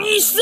医生。